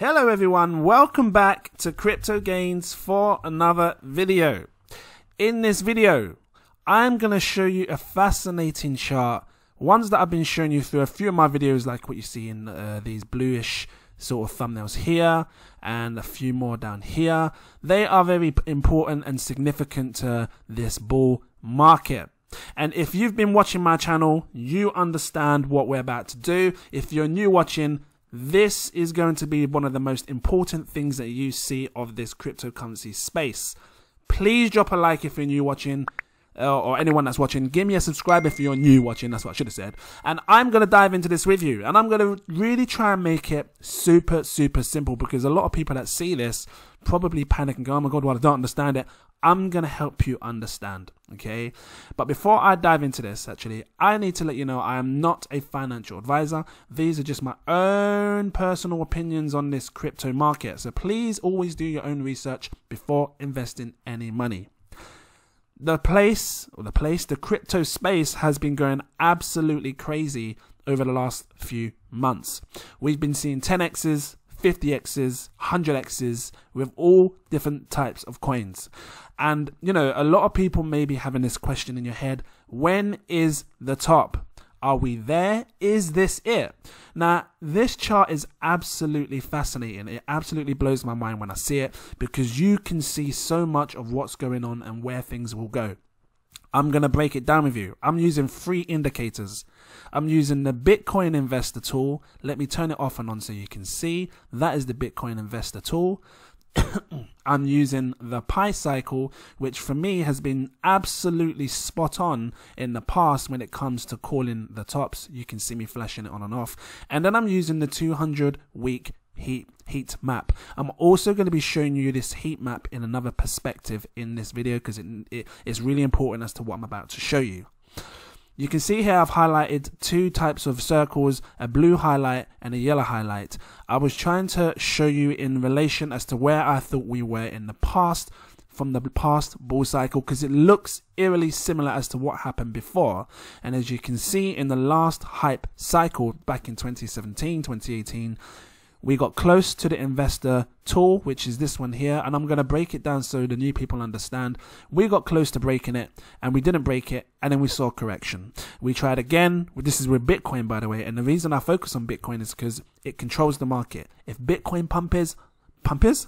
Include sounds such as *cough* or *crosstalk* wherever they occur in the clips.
Hello everyone, welcome back to Crypto Gains for another video. In this video, I'm going to show you a fascinating chart, ones that I've been showing you through a few of my videos like what you see in uh, these bluish sort of thumbnails here and a few more down here. They are very important and significant to this bull market. And if you've been watching my channel, you understand what we're about to do. If you're new watching, this is going to be one of the most important things that you see of this cryptocurrency space. Please drop a like if you're new watching. Uh, or anyone that's watching, give me a subscribe if you're new watching. That's what I should have said. And I'm going to dive into this with you. And I'm going to really try and make it super, super simple because a lot of people that see this probably panic and go, oh my God, well, I don't understand it. I'm going to help you understand. Okay. But before I dive into this, actually, I need to let you know I am not a financial advisor. These are just my own personal opinions on this crypto market. So please always do your own research before investing any money. The place, or the place, the crypto space has been going absolutely crazy over the last few months. We've been seeing 10x's, 50x's, 100x's with all different types of coins. And, you know, a lot of people may be having this question in your head when is the top? Are we there? Is this it? Now, this chart is absolutely fascinating. It absolutely blows my mind when I see it because you can see so much of what's going on and where things will go. I'm going to break it down with you. I'm using three indicators. I'm using the Bitcoin Investor tool. Let me turn it off and on so you can see. That is the Bitcoin Investor tool. *coughs* I'm using the Pi cycle, which for me has been absolutely spot on in the past when it comes to calling the tops. You can see me flashing it on and off. And then I'm using the 200 week heat heat map. I'm also going to be showing you this heat map in another perspective in this video because it, it, it's really important as to what I'm about to show you. You can see here I've highlighted two types of circles, a blue highlight and a yellow highlight. I was trying to show you in relation as to where I thought we were in the past from the past bull cycle because it looks eerily similar as to what happened before. And as you can see in the last hype cycle back in 2017, 2018, we got close to the investor tool, which is this one here, and I'm going to break it down so the new people understand. We got close to breaking it, and we didn't break it, and then we saw correction. We tried again. This is with Bitcoin, by the way, and the reason I focus on Bitcoin is because it controls the market. If Bitcoin pump is, pump is?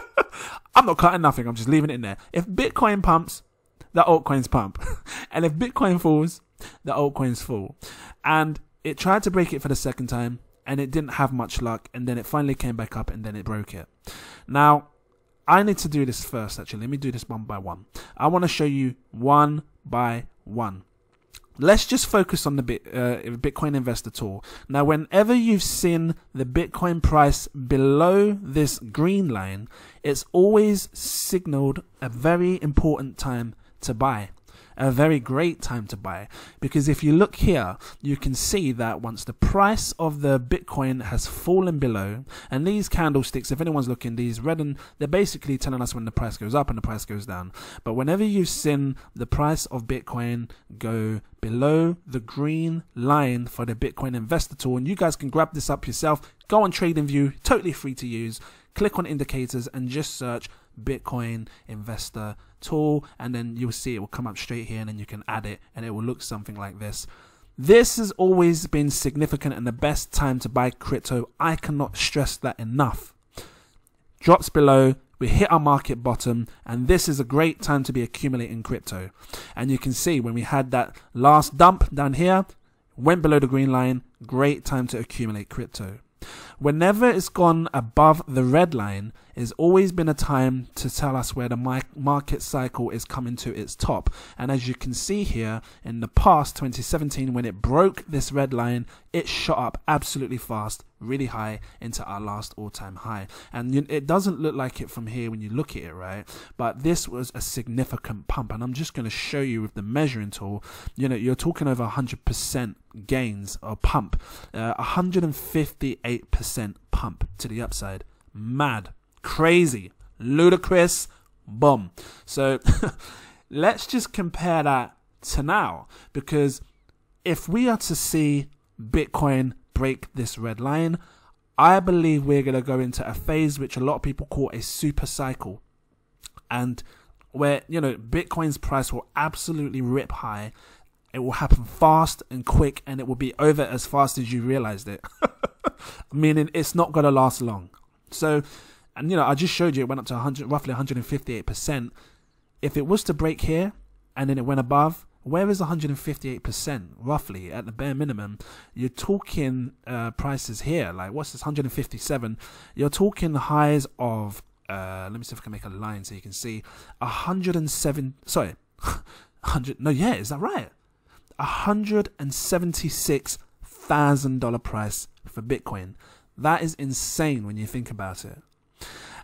*laughs* I'm not cutting nothing, I'm just leaving it in there. If Bitcoin pumps, the altcoins pump. *laughs* and if Bitcoin falls, the altcoins fall. And it tried to break it for the second time and it didn't have much luck and then it finally came back up and then it broke it. Now, I need to do this first actually. Let me do this one by one. I want to show you one by one. Let's just focus on the Bit, uh, Bitcoin Investor tool. Now, whenever you've seen the Bitcoin price below this green line, it's always signaled a very important time to buy a very great time to buy because if you look here, you can see that once the price of the Bitcoin has fallen below, and these candlesticks, if anyone's looking, these red and they're basically telling us when the price goes up and the price goes down. But whenever you've seen the price of Bitcoin go below the green line for the Bitcoin investor tool, and you guys can grab this up yourself, go on TradingView, totally free to use, click on indicators and just search Bitcoin investor tool and then you'll see it will come up straight here and then you can add it and it will look something like this. This has always been significant and the best time to buy crypto. I cannot stress that enough. Drops below, we hit our market bottom and this is a great time to be accumulating crypto. And you can see when we had that last dump down here, went below the green line, great time to accumulate crypto. Whenever it's gone above the red line, it's always been a time to tell us where the market cycle is coming to its top. And as you can see here, in the past, 2017, when it broke this red line, it shot up absolutely fast, really high into our last all-time high. And it doesn't look like it from here when you look at it, right? But this was a significant pump. And I'm just going to show you with the measuring tool, you know, you're talking over 100% gains or pump, uh, 158% pump to the upside. Mad crazy, ludicrous, boom. So *laughs* let's just compare that to now because if we are to see Bitcoin break this red line, I believe we're going to go into a phase which a lot of people call a super cycle. And where, you know, Bitcoin's price will absolutely rip high. It will happen fast and quick, and it will be over as fast as you realized it. *laughs* *laughs* Meaning it's not going to last long. So, and you know, I just showed you it went up to 100, roughly 158%. If it was to break here and then it went above, where is 158% roughly at the bare minimum? You're talking uh, prices here, like what's this 157? You're talking the highs of, uh, let me see if I can make a line so you can see 107, sorry, *laughs* 100, no, yeah, is that right? $176,000 price for Bitcoin. That is insane when you think about it.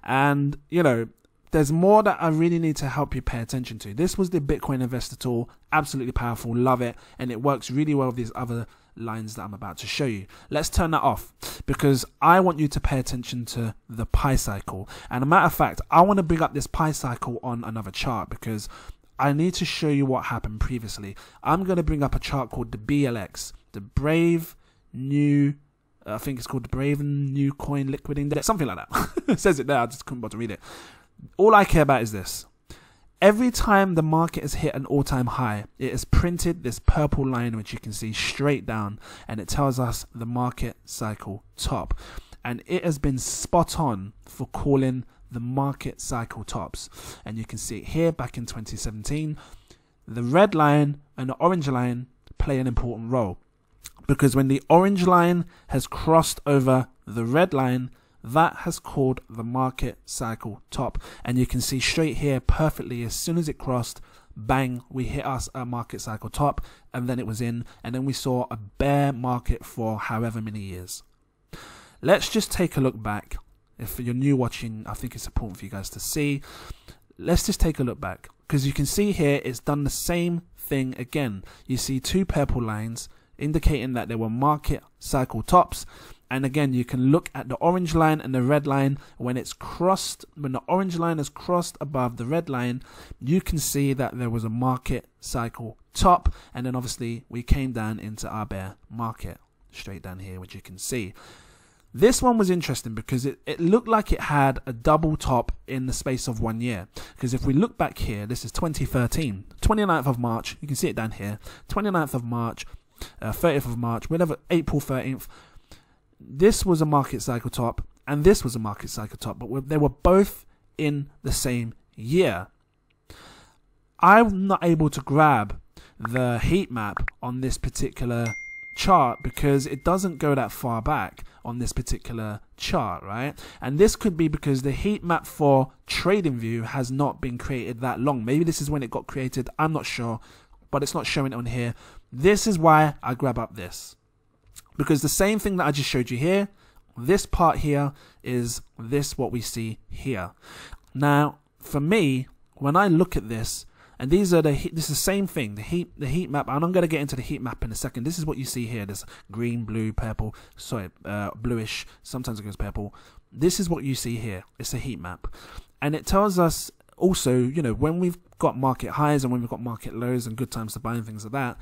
And, you know, there's more that I really need to help you pay attention to. This was the Bitcoin Investor Tool, absolutely powerful, love it, and it works really well with these other lines that I'm about to show you. Let's turn that off because I want you to pay attention to the pi cycle. And a matter of fact, I want to bring up this pi cycle on another chart because I need to show you what happened previously. I'm going to bring up a chart called the BLX, the Brave New uh, I think it's called the Brave New Coin Liquid Index, something like that. *laughs* says it there. I just couldn't bother to read it. All I care about is this. Every time the market has hit an all-time high, it has printed this purple line, which you can see straight down, and it tells us the market cycle top. And it has been spot on for calling the market cycle tops. And you can see it here back in 2017. The red line and the orange line play an important role because when the orange line has crossed over the red line, that has called the market cycle top. And you can see straight here perfectly as soon as it crossed, bang, we hit us a market cycle top, and then it was in, and then we saw a bear market for however many years. Let's just take a look back. If you're new watching, I think it's important for you guys to see. Let's just take a look back because you can see here it's done the same thing again. You see two purple lines indicating that there were market cycle tops. And again, you can look at the orange line and the red line. When it's crossed, when the orange line is crossed above the red line, you can see that there was a market cycle top. And then obviously we came down into our bear market straight down here, which you can see. This one was interesting because it, it looked like it had a double top in the space of one year. Because if we look back here, this is 2013, 29th of March, you can see it down here, 29th of March, uh, 30th of March, whatever, April 13th. This was a market cycle top, and this was a market cycle top, but they were both in the same year. I'm not able to grab the heat map on this particular chart because it doesn't go that far back on this particular chart, right? And this could be because the heat map for TradingView has not been created that long. Maybe this is when it got created. I'm not sure but it's not showing on here. This is why I grab up this. Because the same thing that I just showed you here, this part here is this what we see here. Now, for me, when I look at this, and these are the this is the same thing, the heat the heat map, and I'm gonna get into the heat map in a second. This is what you see here. This green, blue, purple, sorry, uh, bluish. Sometimes it goes purple. This is what you see here. It's a heat map, and it tells us also, you know, when we've got market highs and when we've got market lows and good times to buy and things like that.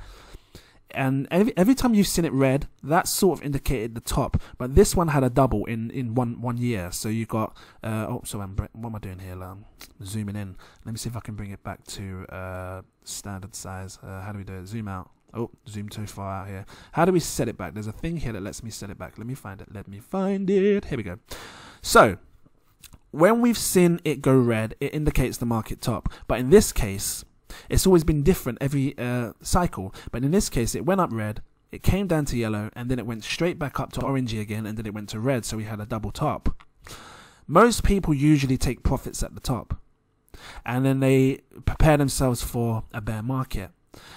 And every every time you've seen it red, that sort of indicated the top. But this one had a double in, in one one year. So you got uh, oh, so I'm, what am I doing here? Zooming in. Let me see if I can bring it back to uh, standard size. Uh, how do we do it? Zoom out. Oh, zoom too far out here. How do we set it back? There's a thing here that lets me set it back. Let me find it. Let me find it. Here we go. So when we've seen it go red, it indicates the market top. But in this case, it's always been different every uh, cycle. But in this case, it went up red, it came down to yellow, and then it went straight back up to orangey again, and then it went to red, so we had a double top. Most people usually take profits at the top, and then they prepare themselves for a bear market.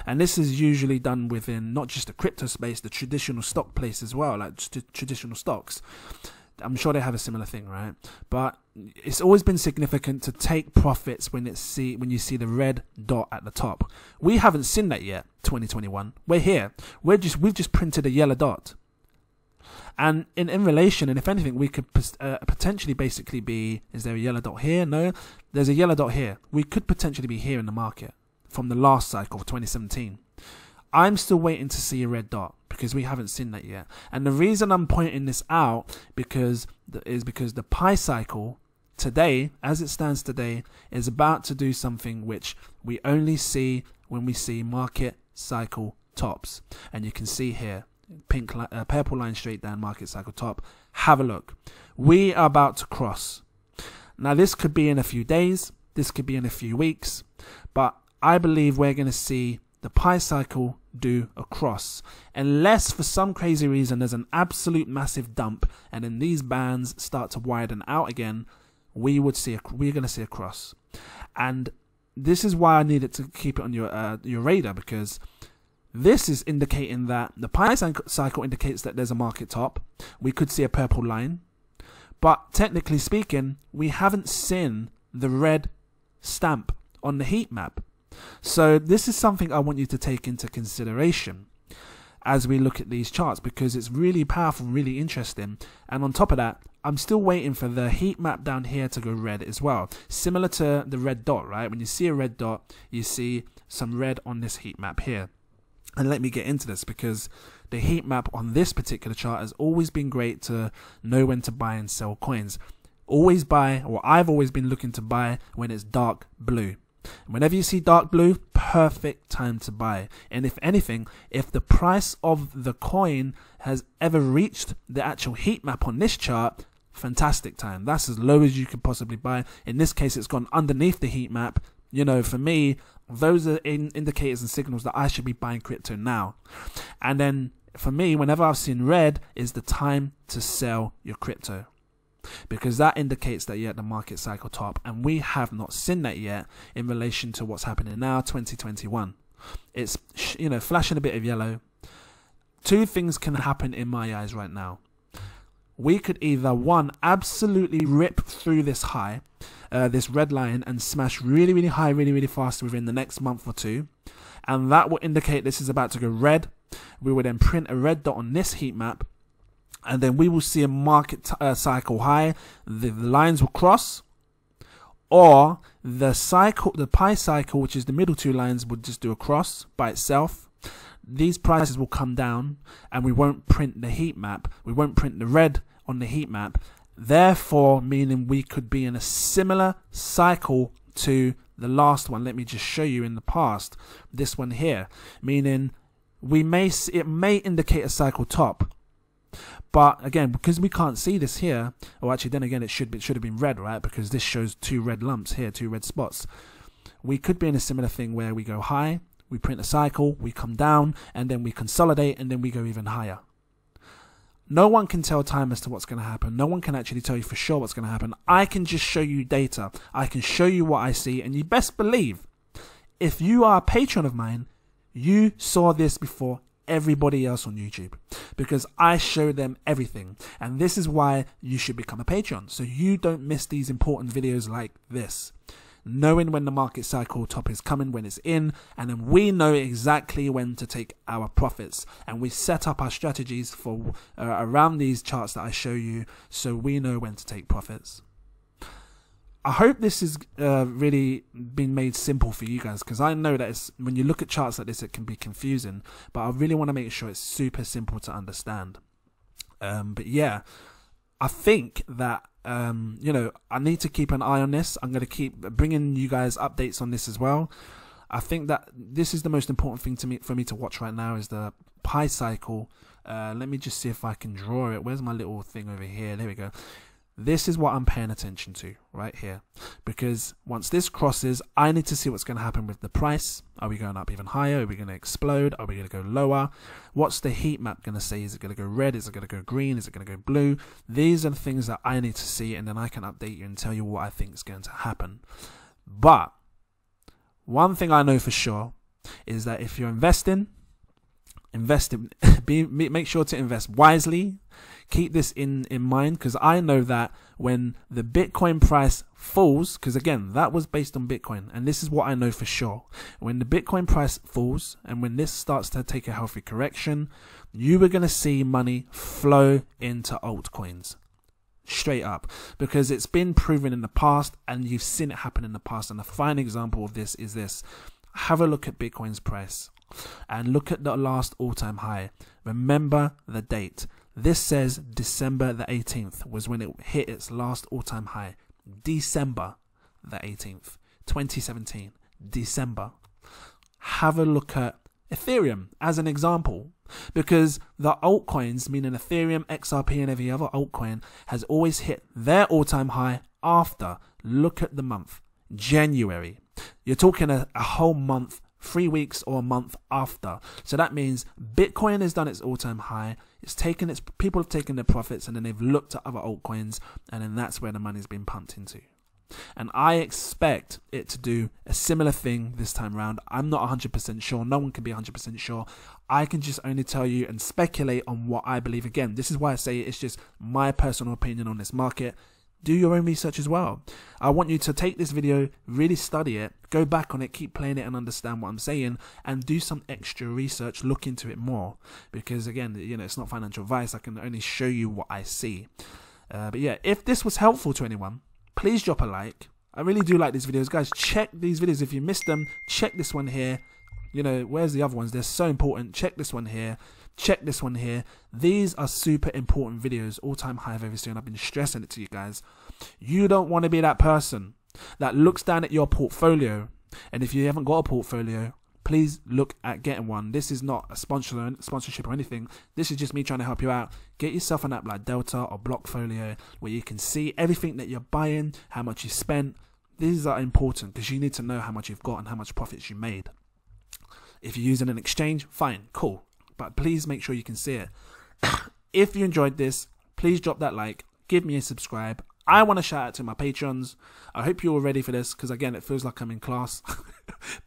And this is usually done within not just the crypto space, the traditional stock place as well, like traditional stocks. I'm sure they have a similar thing, right? But it's always been significant to take profits when it's see when you see the red dot at the top. We haven't seen that yet. 2021. We're here. We're just we've just printed a yellow dot. And in, in relation, and if anything, we could uh, potentially basically be is there a yellow dot here? No, there's a yellow dot here. We could potentially be here in the market from the last cycle of 2017. I'm still waiting to see a red dot because we haven't seen that yet. And the reason I'm pointing this out because is because the pi cycle today, as it stands today, is about to do something which we only see when we see market cycle tops. And you can see here, pink, uh, purple line straight down market cycle top. Have a look. We are about to cross. Now this could be in a few days. This could be in a few weeks, but I believe we're going to see the pi cycle do a cross. Unless for some crazy reason there's an absolute massive dump and then these bands start to widen out again, we would see a, we're going to see a cross. And this is why I needed to keep it on your uh, your radar because this is indicating that the pi cycle indicates that there's a market top. We could see a purple line. But technically speaking, we haven't seen the red stamp on the heat map. So this is something I want you to take into consideration as we look at these charts because it's really powerful, really interesting. And on top of that, I'm still waiting for the heat map down here to go red as well. Similar to the red dot, right? When you see a red dot, you see some red on this heat map here. And let me get into this because the heat map on this particular chart has always been great to know when to buy and sell coins. Always buy, or I've always been looking to buy when it's dark blue. Whenever you see dark blue, perfect time to buy. And if anything, if the price of the coin has ever reached the actual heat map on this chart, fantastic time. That's as low as you could possibly buy. In this case, it's gone underneath the heat map. You know, for me, those are in indicators and signals that I should be buying crypto now. And then for me, whenever I've seen red, is the time to sell your crypto because that indicates that you're at the market cycle top, and we have not seen that yet in relation to what's happening now, 2021. It's you know flashing a bit of yellow. Two things can happen in my eyes right now. We could either one absolutely rip through this high, uh, this red line, and smash really really high, really really fast within the next month or two, and that will indicate this is about to go red. We would then print a red dot on this heat map and then we will see a market uh, cycle high. The, the, lines will cross, or the cycle, the pi cycle, which is the middle two lines, would just do a cross by itself. These prices will come down, and we won't print the heat map. We won't print the red on the heat map. Therefore, meaning we could be in a similar cycle to the last one. Let me just show you in the past. This one here, meaning we may it may indicate a cycle top but again, because we can't see this here, or actually, then again, it should be, it should have been red, right? Because this shows two red lumps here, two red spots. We could be in a similar thing where we go high, we print a cycle, we come down, and then we consolidate, and then we go even higher. No one can tell time as to what's going to happen. No one can actually tell you for sure what's going to happen. I can just show you data. I can show you what I see, and you best believe if you are a patron of mine, you saw this before everybody else on YouTube because I show them everything. And this is why you should become a Patreon so you don't miss these important videos like this. Knowing when the market cycle top is coming, when it's in, and then we know exactly when to take our profits. And we set up our strategies for uh, around these charts that I show you so we know when to take profits. I hope this has uh, really been made simple for you guys because I know that when you look at charts like this, it can be confusing. But I really want to make sure it's super simple to understand. Um, but yeah, I think that um, you know I need to keep an eye on this. I'm going to keep bringing you guys updates on this as well. I think that this is the most important thing to me for me to watch right now is the pi cycle. Uh, let me just see if I can draw it. Where's my little thing over here? There we go. This is what I'm paying attention to right here. Because once this crosses, I need to see what's going to happen with the price. Are we going up even higher? Are we going to explode? Are we going to go lower? What's the heat map going to say? Is it going to go red? Is it going to go green? Is it going to go blue? These are the things that I need to see, and then I can update you and tell you what I think is going to happen. But one thing I know for sure is that if you're investing, invest in, *laughs* be, make sure to invest wisely keep this in in mind because I know that when the Bitcoin price falls, because again, that was based on Bitcoin, and this is what I know for sure. When the Bitcoin price falls and when this starts to take a healthy correction, you are going to see money flow into altcoins straight up because it's been proven in the past and you've seen it happen in the past. And a fine example of this is this have a look at Bitcoin's price and look at the last all time high. Remember the date. This says December the 18th was when it hit its last all time high. December the 18th, 2017. December. Have a look at Ethereum as an example because the altcoins, meaning Ethereum, XRP, and every other altcoin, has always hit their all time high after. Look at the month January. You're talking a, a whole month three weeks or a month after. So that means Bitcoin has done its all time high. It's taken its people have taken their profits and then they've looked at other altcoins and then that's where the money's been pumped into. And I expect it to do a similar thing this time around. I'm not 100% sure. No one can be 100% sure. I can just only tell you and speculate on what I believe. Again, this is why I say it's just my personal opinion on this market do your own research as well. I want you to take this video, really study it, go back on it, keep playing it and understand what I'm saying, and do some extra research, look into it more. Because again, you know, it's not financial advice, I can only show you what I see. Uh, but yeah, if this was helpful to anyone, please drop a like. I really do like these videos. Guys, check these videos. If you missed them, check this one here. You know, where's the other ones? They're so important. Check this one here. Check this one here. These are super important videos, all time high of everything. I've been stressing it to you guys. You don't want to be that person that looks down at your portfolio. And if you haven't got a portfolio, please look at getting one. This is not a sponsor, sponsorship or anything. This is just me trying to help you out. Get yourself an app like Delta or Blockfolio where you can see everything that you're buying, how much you spent. These are important because you need to know how much you've got and how much profits you made. If you're using an exchange, fine, cool but please make sure you can see it. *coughs* if you enjoyed this, please drop that like, give me a subscribe. I want to shout out to my patrons. I hope you're all ready for this because, again, it feels like I'm in class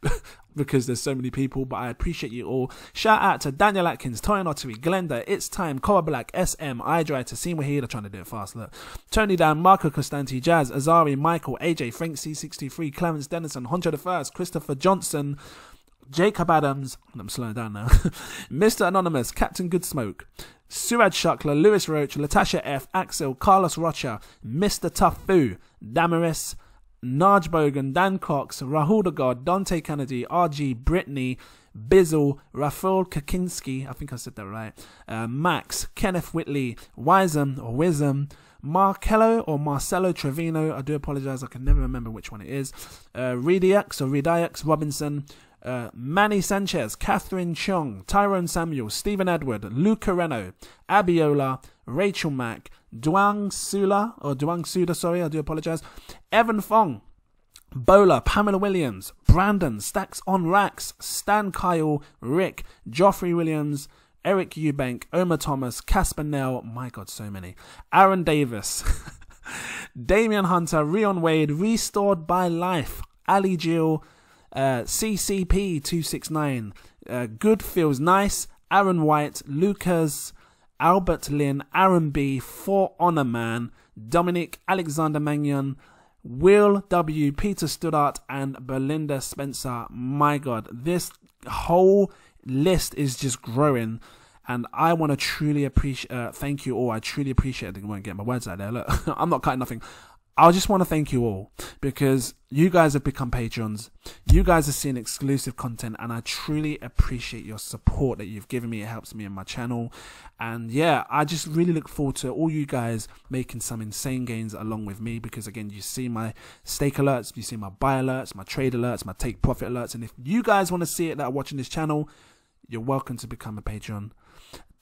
*laughs* because there's so many people, but I appreciate you all. Shout out to Daniel Atkins, Toyin Oteri, Glenda, It's Time, Kora Black, SM, Idry, Tehseen Waheed, I'm trying to do it fast, look. Tony Dam, Marco Costante, Jazz, Azari, Michael, AJ, Frank C63, Clarence Dennison, Huncho the First, Christopher Johnson, Jacob Adams, I'm slowing down now, *laughs* Mr. Anonymous, Captain Goodsmoke, Suraj Shukla, Lewis Roach, Latasha F, Axel, Carlos Rocha, Mr. Tough Foo, Damaris, Naj Bogan, Dan Cox, Rahul God, Dante Kennedy, RG, Brittany, Bizzle, Rafael Kakinski, I think I said that right, uh, Max, Kenneth Whitley, Wisem or Wisdom, Marcello or Marcelo Trevino, I do apologize, I can never remember which one it is, uh, or Redix Robinson, uh, Manny Sanchez, Catherine Chung, Tyrone Samuel, Stephen Edward, Luca Reno, Abiola, Rachel Mack, Duang Sula, or Duang Suda, sorry, I do apologize, Evan Fong, Bola, Pamela Williams, Brandon, Stacks on Racks, Stan Kyle, Rick, Joffrey Williams, Eric Eubank, Omar Thomas, Casper Nell, my god, so many, Aaron Davis, *laughs* Damian Hunter, Rion Wade, Restored by Life, Ali Jill, uh, CCP269. Uh, Good feels nice. Aaron White, Lucas, Albert Lynn, Aaron B, For Honor Man, Dominic, Alexander Magnon, Will W, Peter Studart, and Belinda Spencer. My God, this whole list is just growing. And I want to truly appreciate, uh, thank you all. I truly appreciate. I won't get my words out there. Look, *laughs* I'm not cutting nothing. I just want to thank you all because you guys have become patrons. You guys are seeing exclusive content, and I truly appreciate your support that you've given me. It helps me in my channel. And yeah, I just really look forward to all you guys making some insane gains along with me because, again, you see my stake alerts, you see my buy alerts, my trade alerts, my take profit alerts. And if you guys want to see it that are watching this channel, you're welcome to become a patron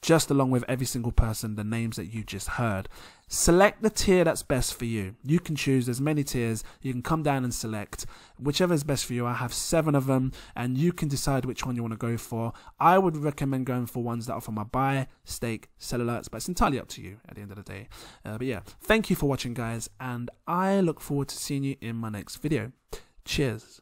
just along with every single person, the names that you just heard. Select the tier that's best for you. You can choose, there's many tiers. You can come down and select whichever is best for you. I have seven of them, and you can decide which one you want to go for. I would recommend going for ones that are offer my buy, stake, sell alerts, but it's entirely up to you at the end of the day. Uh, but yeah, thank you for watching, guys, and I look forward to seeing you in my next video. Cheers.